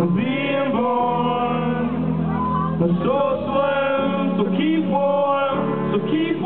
from being born. My soul swims, so keep warm, so keep